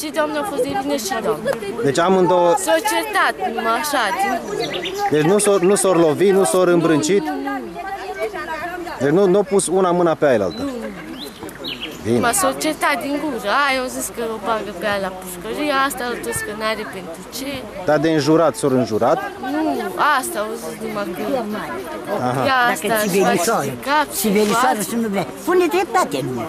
Și doamna a fost de bine și doamna. Deci amândouă, S-au certat, așa, deci nu s-au nu s-au lovit, nu s-au îmbrâncit. Deci nu, nu au pus una mâna pe ailaltă. Bine. M-a s-au certat din gură. Aia au zis că o bagă pe aia la pușcărie, asta au zis că n-are pentru ce. Dar de înjurat s-au înjurat. Nu, asta au zis numai că... Ia Dacă asta, ți își face ți nu. Pune dreptate numai.